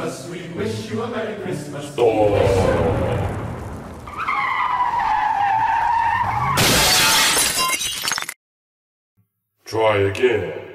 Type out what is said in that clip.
Christmas. We wish you a Merry Christmas. Oh. Try again.